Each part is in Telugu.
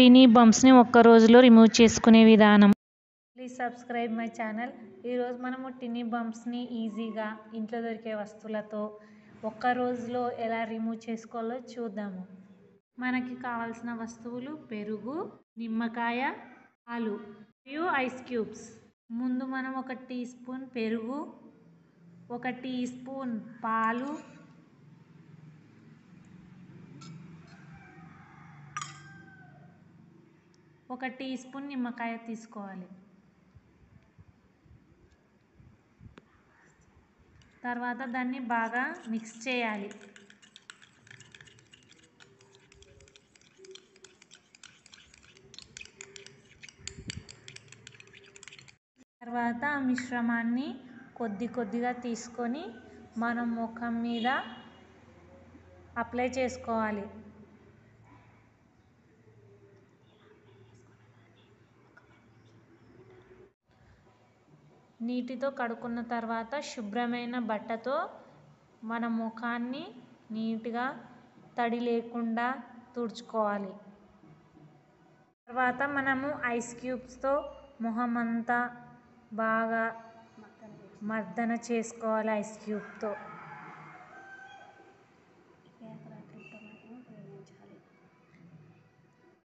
టిని బంప్స్ని ఒక్క రోజులో రిమూవ్ చేసుకునే విధానం. Please subscribe my channel. ఈరోజు మనము టిని బంప్స్ని ఈజీగా ఇంట్లో దొరికే వస్తువులతో ఒక్క రోజులో ఎలా రిమూవ్ చేసుకోవాలో చూద్దాము. మనకి కావాల్సిన వస్తువులు పెరుగు నిమ్మకాయ పాలు మరియు ఐస్ క్యూబ్స్. ముందు మనం ఒక టీ స్పూన్ పెరుగు ఒక టీ స్పూన్ పాలు ఒక టీ స్పూన్ నిమ్మకాయ తీసుకోవాలి. తర్వాత దాన్ని బాగా మిక్స్ చేయాలి. తర్వాత ఆ మిశ్రమాన్ని కొద్ది కొద్దిగా తీసుకొని మనం ముఖం మీద అప్లై చేసుకోవాలి. నీటితో కడుక్కున్న తర్వాత శుభ్రమైన బట్టతో మన ముఖాన్ని నీట్గా తడి లేకుండా తుడుచుకోవాలి. తర్వాత మనము ఐస్ క్యూబ్స్తో మొహం అంతా బాగా మర్దన చేసుకోవాలి ఐస్ క్యూబ్తో.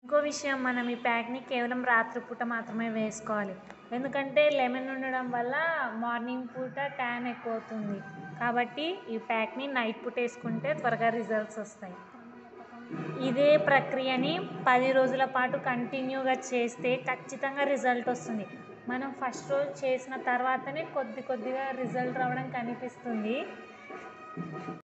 ఇంకో విషయం మనం ఈ ప్యాక్ని కేవలం రాత్రిపూట మాత్రమే వేసుకోవాలి. ఎందుకంటే లెమన్ ఉండడం వల్ల మార్నింగ్ పూట ట్యాన్ ఎక్కువ అవుతుంది కాబట్టి ఈ ప్యాక్ని నైట్ పూట వేసుకుంటే త్వరగా రిజల్ట్స్ వస్తాయి. ఇదే ప్రక్రియని పది రోజుల పాటు కంటిన్యూగా చేస్తే ఖచ్చితంగా రిజల్ట్ వస్తుంది. మనం ఫస్ట్ రోజు చేసిన తర్వాతనే కొద్ది కొద్దిగా రిజల్ట్ రావడం కనిపిస్తుంది.